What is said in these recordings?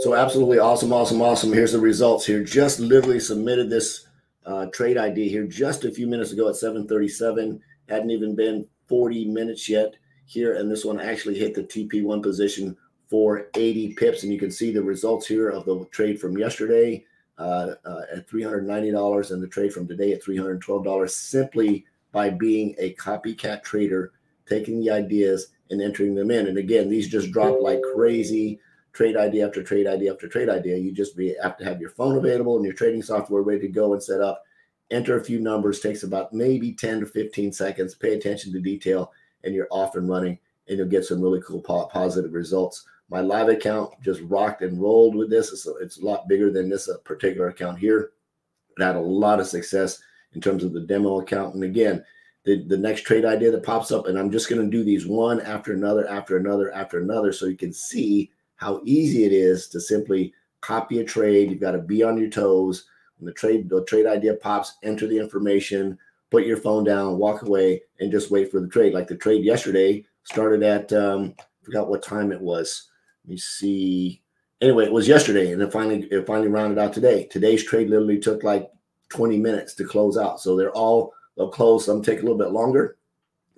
So absolutely awesome, awesome, awesome. Here's the results here. Just literally submitted this uh, trade ID here just a few minutes ago at 737. Hadn't even been 40 minutes yet here. And this one actually hit the TP1 position for 80 pips. And you can see the results here of the trade from yesterday uh, uh, at $390 and the trade from today at $312 simply by being a copycat trader, taking the ideas and entering them in. And again, these just dropped like crazy trade idea after trade idea after trade idea. You just be, have to have your phone available and your trading software ready to go and set up. Enter a few numbers, takes about maybe 10 to 15 seconds. Pay attention to detail, and you're off and running, and you'll get some really cool positive results. My live account just rocked and rolled with this. It's a, it's a lot bigger than this uh, particular account here. It had a lot of success in terms of the demo account. And again, the, the next trade idea that pops up, and I'm just going to do these one after another, after another, after another, so you can see how easy it is to simply copy a trade. You've got to be on your toes. When the trade the trade idea pops, enter the information, put your phone down, walk away, and just wait for the trade. Like the trade yesterday started at um, I forgot what time it was. Let me see. Anyway, it was yesterday, and it finally it finally rounded out today. Today's trade literally took like 20 minutes to close out. So they're all they'll close. Some take a little bit longer.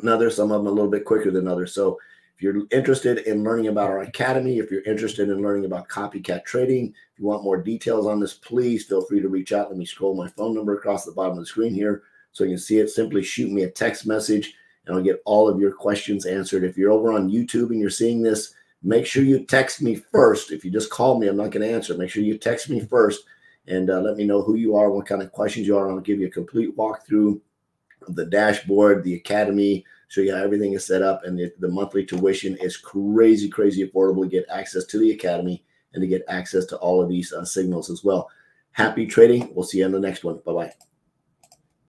Another, some of them a little bit quicker than others. So if you're interested in learning about our academy, if you're interested in learning about copycat trading, if you want more details on this, please feel free to reach out. Let me scroll my phone number across the bottom of the screen here so you can see it. Simply shoot me a text message and I'll get all of your questions answered. If you're over on YouTube and you're seeing this, make sure you text me first. If you just call me, I'm not going to answer. Make sure you text me first and uh, let me know who you are, what kind of questions you are. I'll give you a complete walkthrough of the dashboard, the academy, show you how everything is set up, and the, the monthly tuition is crazy, crazy affordable to get access to the academy and to get access to all of these uh, signals as well. Happy trading. We'll see you on the next one. Bye bye.